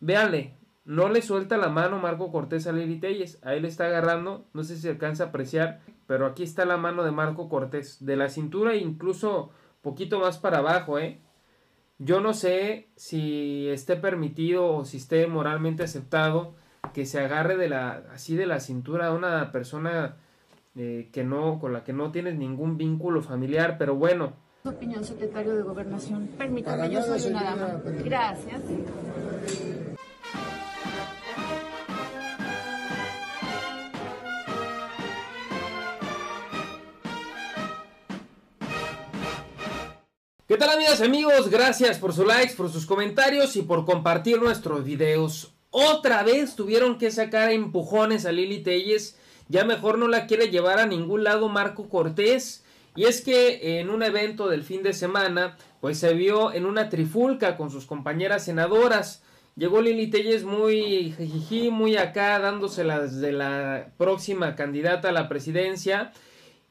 véanle, no le suelta la mano Marco Cortés a Lili Telles, ahí le está agarrando, no sé si se alcanza a apreciar, pero aquí está la mano de Marco Cortés, de la cintura e incluso poquito más para abajo, ¿eh? Yo no sé si esté permitido o si esté moralmente aceptado que se agarre de la así de la cintura a una persona eh, que no con la que no tienes ningún vínculo familiar, pero bueno. Opinión, secretario de Gobernación. Permítame, yo soy una dama. Gracias. Tal amigas amigos? Gracias por sus likes, por sus comentarios y por compartir nuestros videos. Otra vez tuvieron que sacar empujones a Lili Telles. Ya mejor no la quiere llevar a ningún lado Marco Cortés. Y es que en un evento del fin de semana, pues se vio en una trifulca con sus compañeras senadoras. Llegó Lili Telles muy jijiji, muy acá, dándoselas de la próxima candidata a la presidencia.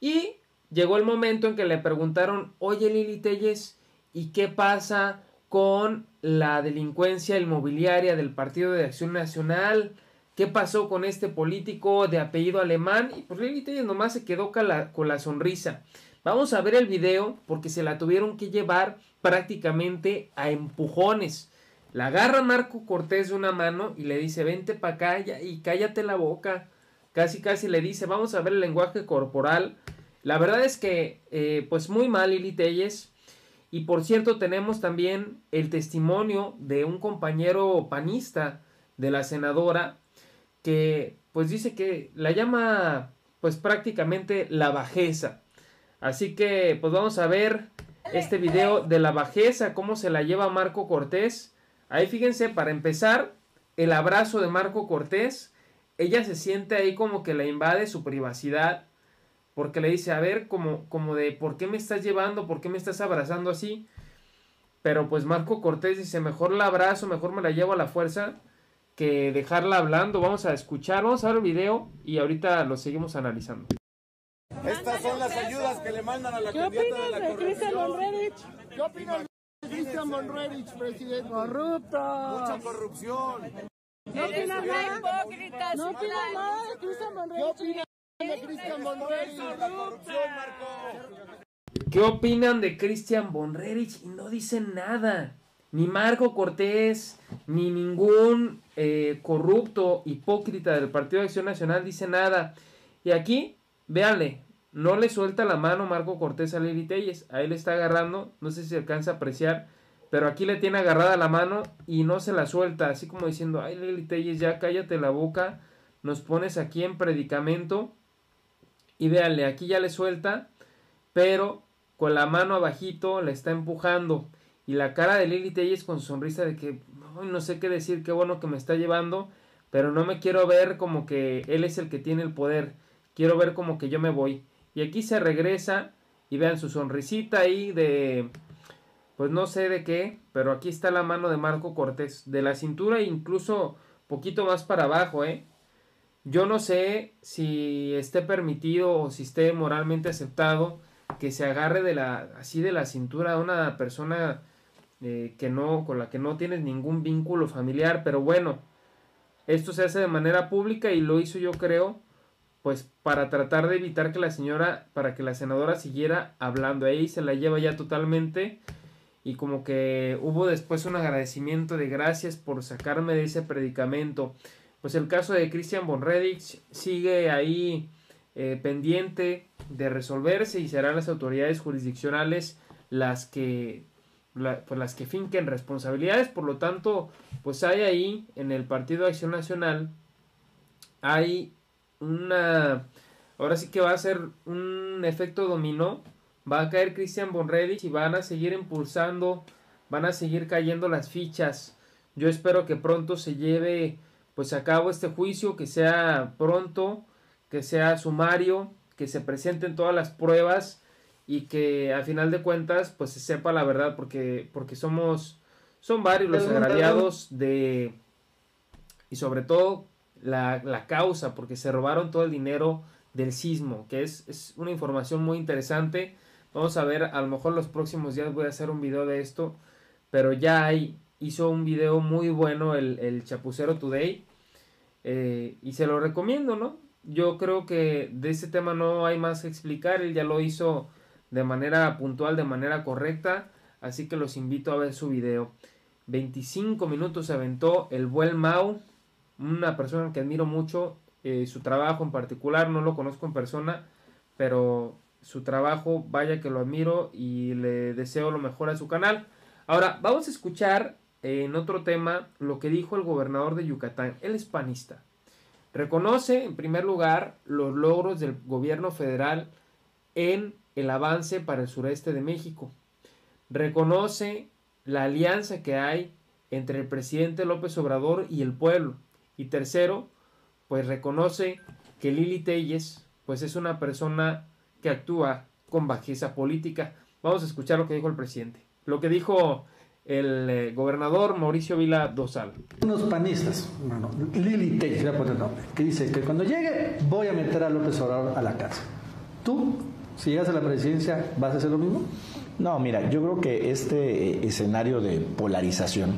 Y llegó el momento en que le preguntaron, oye Lili Telles, ¿y qué pasa con la delincuencia inmobiliaria del Partido de Acción Nacional? ¿Qué pasó con este político de apellido alemán? Y pues Lili Telles nomás se quedó con la, con la sonrisa. Vamos a ver el video porque se la tuvieron que llevar prácticamente a empujones. La agarra Marco Cortés de una mano y le dice, vente para acá y cállate la boca. Casi, casi le dice, vamos a ver el lenguaje corporal la verdad es que, eh, pues muy mal Lili Telles. Y por cierto, tenemos también el testimonio de un compañero panista de la senadora que pues dice que la llama pues prácticamente la bajeza. Así que pues vamos a ver este video de la bajeza, cómo se la lleva Marco Cortés. Ahí fíjense, para empezar, el abrazo de Marco Cortés. Ella se siente ahí como que la invade su privacidad porque le dice, a ver, como, como de, ¿por qué me estás llevando? ¿Por qué me estás abrazando así? Pero pues Marco Cortés dice, mejor la abrazo, mejor me la llevo a la fuerza que dejarla hablando. Vamos a escuchar, vamos a ver el video y ahorita lo seguimos analizando. Estas son las ayudas que le mandan a la candidata de la corrupción. ¿Qué opinas de Cristian Monrerich, presidente? Corrupto. Mucha corrupción. No opinas nada. No opinas nada de Cristian Monrerich. ¿Qué opinan de Cristian Bonrerich? Y no dicen nada. Ni Marco Cortés, ni ningún eh, corrupto, hipócrita del Partido de Acción Nacional dice nada. Y aquí, véanle, no le suelta la mano Marco Cortés a Lili Telles. Ahí le está agarrando, no sé si se alcanza a apreciar, pero aquí le tiene agarrada la mano y no se la suelta, así como diciendo, ay Lili Telles, ya cállate la boca, nos pones aquí en predicamento y véanle, aquí ya le suelta, pero con la mano abajito le está empujando. Y la cara de Lili Telles con sonrisa de que no sé qué decir, qué bueno que me está llevando, pero no me quiero ver como que él es el que tiene el poder. Quiero ver como que yo me voy. Y aquí se regresa y vean su sonrisita ahí de pues no sé de qué, pero aquí está la mano de Marco Cortés, de la cintura e incluso poquito más para abajo, ¿eh? Yo no sé si esté permitido o si esté moralmente aceptado que se agarre de la así de la cintura a una persona eh, que no con la que no tienes ningún vínculo familiar, pero bueno, esto se hace de manera pública y lo hizo yo creo pues para tratar de evitar que la señora para que la senadora siguiera hablando. Ahí se la lleva ya totalmente y como que hubo después un agradecimiento de gracias por sacarme de ese predicamento pues el caso de Christian Bonredix sigue ahí eh, pendiente de resolverse y serán las autoridades jurisdiccionales las que pues las que finquen responsabilidades. Por lo tanto pues hay ahí en el Partido de Acción Nacional hay una ahora sí que va a ser un efecto dominó. Va a caer Christian Bonredix y van a seguir impulsando van a seguir cayendo las fichas. Yo espero que pronto se lleve pues acabo este juicio, que sea pronto, que sea sumario, que se presenten todas las pruebas y que a final de cuentas pues se sepa la verdad porque porque somos son varios los agraviados de y sobre todo la, la, causa porque se robaron todo el dinero del sismo que es, es una información muy interesante vamos a ver a lo mejor los próximos días voy a hacer un video de esto pero ya hay hizo un video muy bueno el, el Chapucero Today. Eh, y se lo recomiendo, ¿no? Yo creo que de ese tema no hay más que explicar. Él ya lo hizo de manera puntual, de manera correcta. Así que los invito a ver su video. 25 minutos se aventó el buen Mau. Una persona que admiro mucho. eh, su trabajo en particular, no lo conozco en persona. Pero su trabajo, vaya que lo admiro y le deseo lo mejor a su canal. Ahora, vamos a escuchar en otro tema lo que dijo el gobernador de Yucatán. Él es panista. Reconoce, en primer lugar, los logros del gobierno federal en el avance para el sureste de México. Reconoce la alianza que hay entre el presidente López Obrador y el pueblo. Y tercero, pues reconoce que Lili Telles, pues es una persona que actúa con bajeza política. Vamos a escuchar lo que dijo el presidente. Lo que dijo el eh, gobernador Mauricio Vila Dosal. Unos panistas, bueno, Lili Telles, voy a poner nombre, que dice que cuando llegue voy a meter a López Obrador a la cárcel. ¿Tú, si llegas a la presidencia, vas a hacer lo mismo? No, mira, yo creo que este eh, escenario de polarización,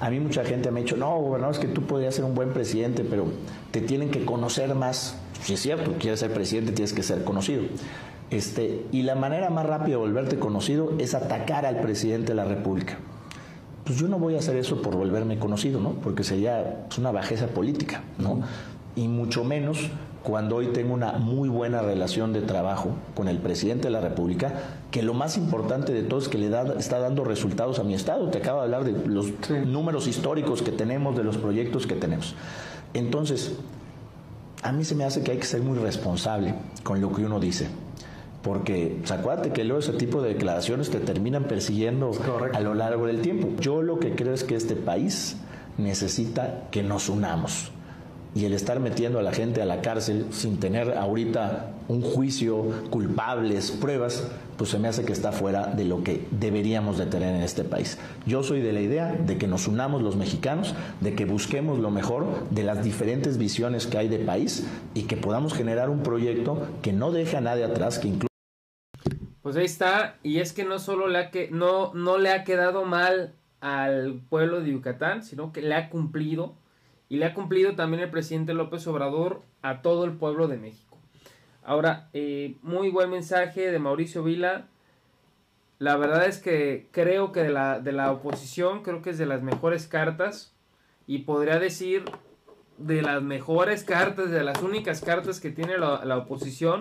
a mí mucha gente me ha dicho, no, gobernador, es que tú podrías ser un buen presidente, pero te tienen que conocer más. Si es cierto, quieres ser presidente, tienes que ser conocido. Este, y la manera más rápida de volverte conocido es atacar al presidente de la República. Pues yo no voy a hacer eso por volverme conocido, ¿no? Porque sería pues, una bajeza política, ¿no? Y mucho menos cuando hoy tengo una muy buena relación de trabajo con el presidente de la República, que lo más importante de todo es que le da, está dando resultados a mi Estado. Te acabo de hablar de los números históricos que tenemos, de los proyectos que tenemos. Entonces, a mí se me hace que hay que ser muy responsable con lo que uno dice. Porque pues, acuérdate que luego ese tipo de declaraciones te terminan persiguiendo a lo largo del tiempo. Yo lo que creo es que este país necesita que nos unamos. Y el estar metiendo a la gente a la cárcel sin tener ahorita un juicio, culpables, pruebas, pues se me hace que está fuera de lo que deberíamos de tener en este país. Yo soy de la idea de que nos unamos los mexicanos, de que busquemos lo mejor de las diferentes visiones que hay de país y que podamos generar un proyecto que no deje a nadie atrás, que incluya Pues ahí está, y es que no solo le ha, que, no, no le ha quedado mal al pueblo de Yucatán, sino que le ha cumplido, y le ha cumplido también el presidente López Obrador a todo el pueblo de México. Ahora, eh, muy buen mensaje de Mauricio Vila. La verdad es que creo que de la, de la oposición, creo que es de las mejores cartas, y podría decir de las mejores cartas, de las únicas cartas que tiene la, la oposición,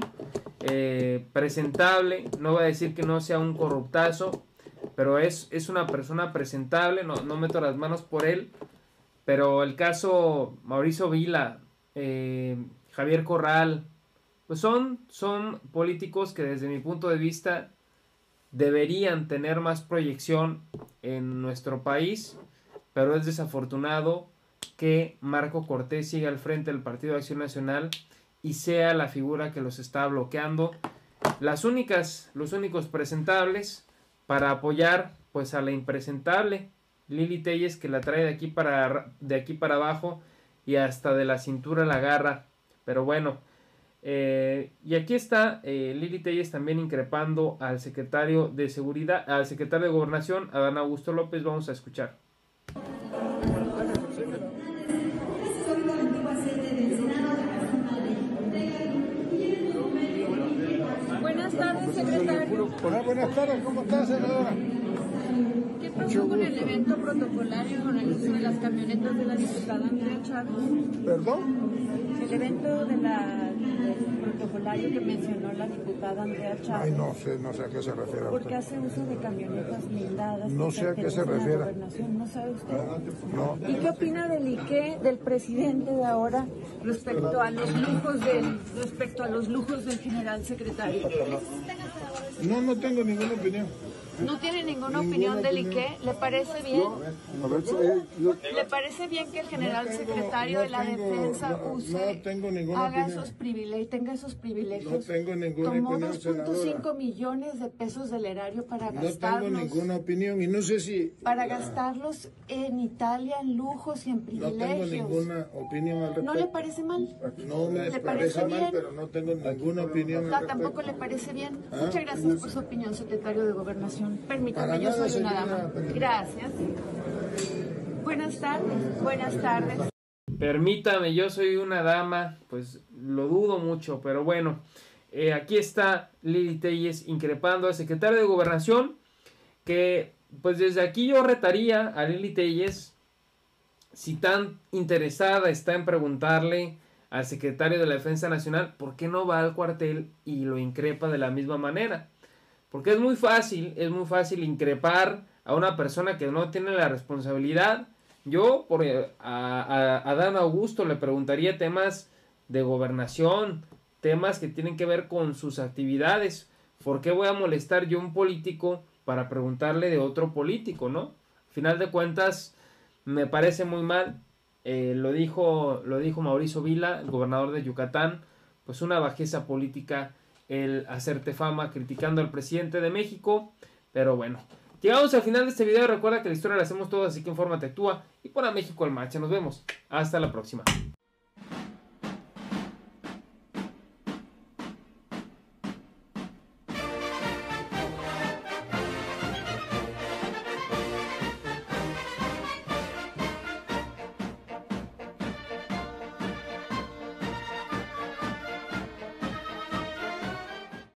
eh, presentable, no voy a decir que no sea un corruptazo, pero es, es una persona presentable, no, no meto las manos por él, pero el caso Mauricio Vila, eh, Javier Corral, pues son, son políticos que desde mi punto de vista deberían tener más proyección en nuestro país, pero es desafortunado que Marco Cortés siga al frente del Partido de Acción Nacional y sea la figura que los está bloqueando. Las únicas, los únicos presentables para apoyar pues a la impresentable Lili Telles que la trae de aquí para de aquí para abajo y hasta de la cintura la agarra. Pero bueno, eh, y aquí está eh, Lili Telles también increpando al secretario de seguridad, al secretario de gobernación, Adán Augusto López. Vamos a escuchar. Secretario. Hola, buenas tardes, ¿cómo está, senadora? ¿Qué pasó con el evento protocolario con el uso de las camionetas de la diputada Andrea Chávez? ¿Perdón? El evento de la, del protocolario que mencionó la diputada Andrea Ay, Chávez. no sé, no sé a qué se refiere Porque hace uso de camionetas blindadas. No sé a qué se refiere. gobernación, ¿No sabe usted? No, ¿Y qué opina del IQE del presidente de ahora respecto a los lujos del respecto a los lujos del general secretario? No, no tengo ninguna opinión. ¿No tiene ninguna opinión del IQE? ¿Le parece bien? Eh, ¿Le parece bien que el general secretario de la defensa use, haga esos privilegios, tenga esos privilegios? No tengo ninguna Tomó opinión, 2.5 senadora. millones de pesos del erario para no tengo gastarlos, ninguna opinión y no sé si... para gastarlos en Italia en lujos y en No tengo privilegios. ninguna opinión al respecto. ¿No le parece mal? No me ¿Le parece mal, bien? pero no tengo ninguna opinión al tampoco respecto. le parece bien. Ah. Muchas gracias por su opinión, secretario de Gobernación. Permítame, Para yo nada, soy una dama. Gracias. buenas tardes. Buenas tardes. Permítame, yo soy una dama, pues lo dudo mucho, pero bueno, eh, aquí está Lili Telles increpando al secretario de Gobernación, que pues desde aquí yo retaría a Lili Telles, si tan interesada está en preguntarle al secretario de la Defensa Nacional, ¿por qué no va al cuartel y lo increpa de la misma manera? Porque es muy fácil, es muy fácil increpar a una persona que no tiene la responsabilidad. Yo, por, eh, a, Dan Augusto le preguntaría temas de gobernación, temas que tienen que ver con sus actividades. ¿Por qué voy a molestar yo a un político para preguntarle de otro político, no? Al final de cuentas, me parece muy mal. Eh, lo, dijo, lo dijo Mauricio Vila, el gobernador de Yucatán, pues una bajeza política el hacerte fama criticando al presidente de México. Pero bueno, llegamos al final de este video. Recuerda que la historia la hacemos todos, así que infórmate, actúa y pon a México al marcha. Nos vemos. Hasta la próxima.